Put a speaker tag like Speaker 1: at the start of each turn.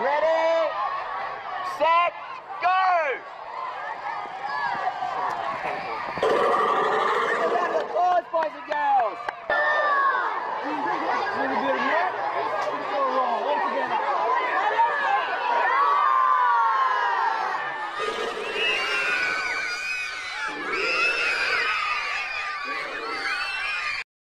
Speaker 1: Ready, set,